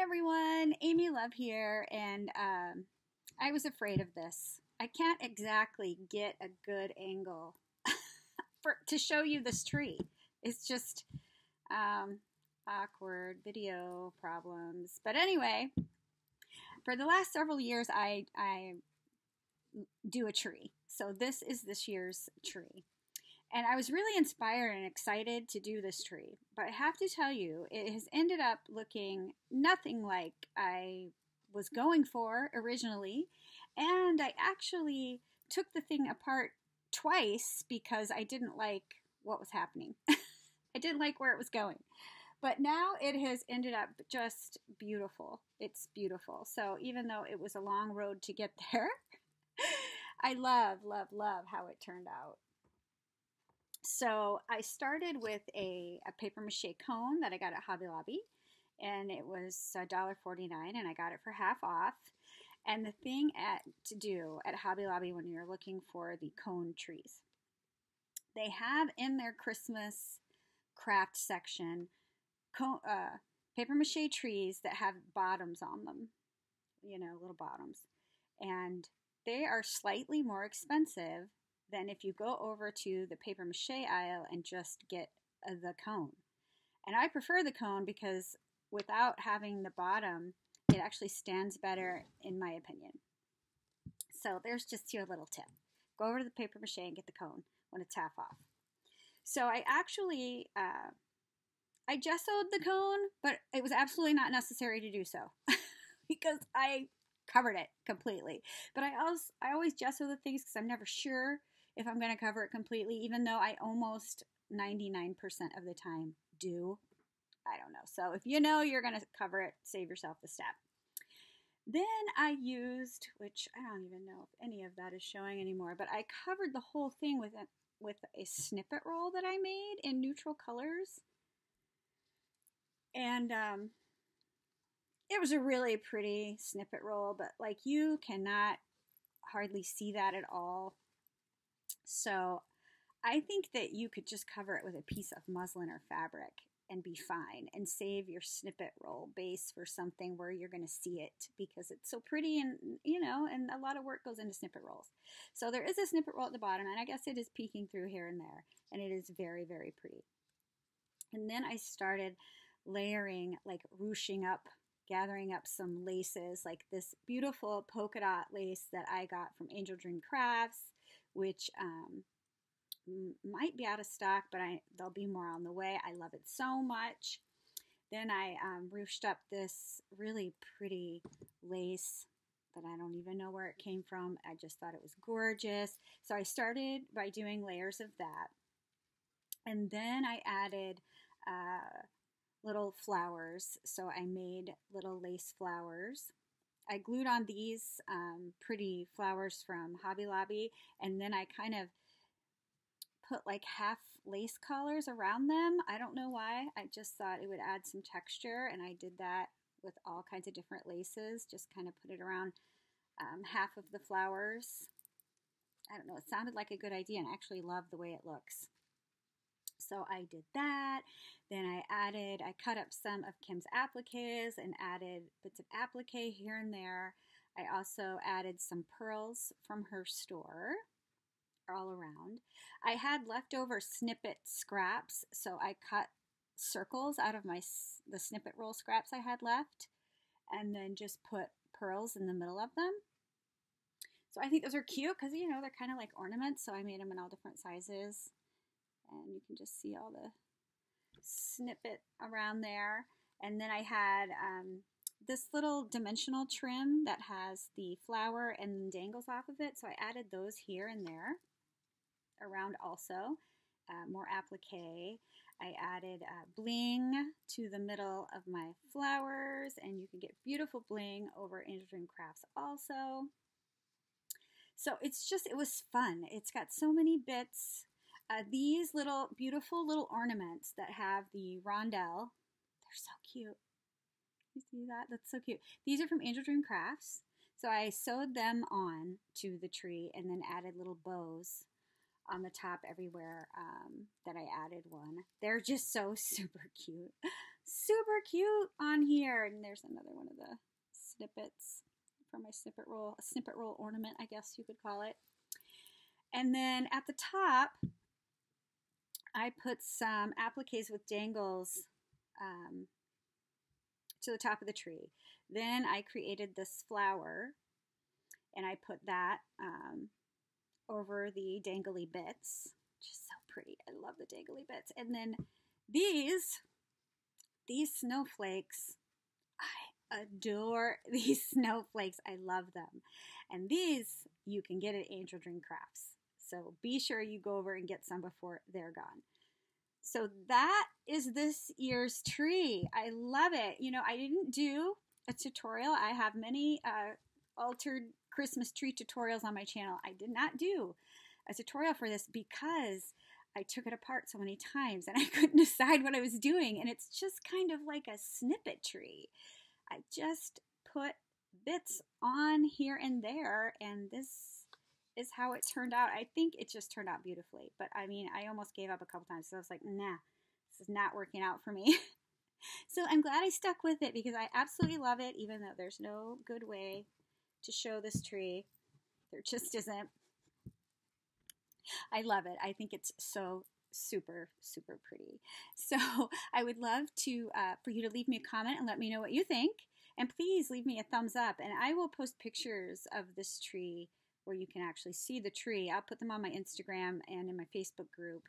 everyone, Amy Love here, and um, I was afraid of this. I can't exactly get a good angle for to show you this tree. It's just um, awkward video problems. But anyway, for the last several years, I I do a tree. So this is this year's tree. And I was really inspired and excited to do this tree. But I have to tell you, it has ended up looking nothing like I was going for originally. And I actually took the thing apart twice because I didn't like what was happening. I didn't like where it was going. But now it has ended up just beautiful. It's beautiful. So even though it was a long road to get there, I love, love, love how it turned out. So I started with a, a paper mache cone that I got at Hobby Lobby, and it was $1.49, and I got it for half off. And the thing at to do at Hobby Lobby when you're looking for the cone trees, they have in their Christmas craft section cone, uh, paper mache trees that have bottoms on them, you know, little bottoms, and they are slightly more expensive than if you go over to the paper mache aisle and just get uh, the cone. And I prefer the cone because without having the bottom, it actually stands better, in my opinion. So there's just your little tip. Go over to the paper mache and get the cone when it's half off. So I actually, uh, I gessoed the cone, but it was absolutely not necessary to do so because I covered it completely. But I always, I always gesso the things because I'm never sure if I'm going to cover it completely, even though I almost 99% of the time do. I don't know. So if you know you're going to cover it, save yourself the step. Then I used, which I don't even know if any of that is showing anymore, but I covered the whole thing with a, with a snippet roll that I made in neutral colors. And um, it was a really pretty snippet roll, but like you cannot hardly see that at all so I think that you could just cover it with a piece of muslin or fabric and be fine and save your snippet roll base for something where you're going to see it because it's so pretty and you know and a lot of work goes into snippet rolls. So there is a snippet roll at the bottom and i guess it is peeking through here and there and it is very very pretty. And then i started layering like ruching up gathering up some laces like this beautiful polka dot lace that i got from angel dream crafts which um, might be out of stock, but I, there'll be more on the way. I love it so much. Then I um, ruched up this really pretty lace that I don't even know where it came from. I just thought it was gorgeous. So I started by doing layers of that. And then I added uh, little flowers. So I made little lace flowers. I glued on these um, pretty flowers from Hobby Lobby, and then I kind of put like half lace collars around them. I don't know why. I just thought it would add some texture, and I did that with all kinds of different laces. Just kind of put it around um, half of the flowers. I don't know. It sounded like a good idea, and I actually love the way it looks. So I did that. Then I added, I cut up some of Kim's appliques and added bits of applique here and there. I also added some pearls from her store all around. I had leftover snippet scraps, so I cut circles out of my the snippet roll scraps I had left and then just put pearls in the middle of them. So I think those are cute because, you know, they're kind of like ornaments. So I made them in all different sizes and you can just see all the snippet around there. And then I had um, this little dimensional trim that has the flower and dangles off of it. So I added those here and there around also. Uh, more applique. I added uh, bling to the middle of my flowers, and you can get beautiful bling over Angel Dream Crafts also. So it's just, it was fun. It's got so many bits uh, these little beautiful little ornaments that have the rondelle, they're so cute. You see that? That's so cute. These are from Angel Dream Crafts. So I sewed them on to the tree and then added little bows on the top everywhere um, that I added one. They're just so super cute. super cute on here. And there's another one of the snippets for my snippet roll, a snippet roll ornament, I guess you could call it. And then at the top, I put some appliques with dangles um, to the top of the tree. Then I created this flower and I put that um, over the dangly bits. Just so pretty. I love the dangly bits. And then these, these snowflakes, I adore these snowflakes. I love them. And these you can get at Angel Dream Crafts. So be sure you go over and get some before they're gone. So that is this year's tree. I love it. You know, I didn't do a tutorial. I have many uh, altered Christmas tree tutorials on my channel. I did not do a tutorial for this because I took it apart so many times and I couldn't decide what I was doing. And it's just kind of like a snippet tree. I just put bits on here and there, and this is how it turned out. I think it just turned out beautifully. But I mean, I almost gave up a couple times. So I was like, nah, this is not working out for me. so I'm glad I stuck with it because I absolutely love it, even though there's no good way to show this tree. There just isn't. I love it. I think it's so super super pretty so i would love to uh, for you to leave me a comment and let me know what you think and please leave me a thumbs up and i will post pictures of this tree where you can actually see the tree. I'll put them on my Instagram and in my Facebook group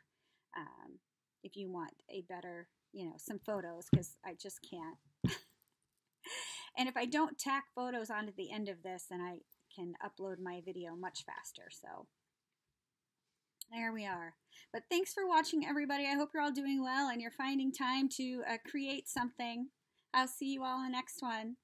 um, if you want a better, you know, some photos because I just can't. and if I don't tack photos onto the end of this, then I can upload my video much faster. So there we are. But thanks for watching, everybody. I hope you're all doing well and you're finding time to uh, create something. I'll see you all in the next one.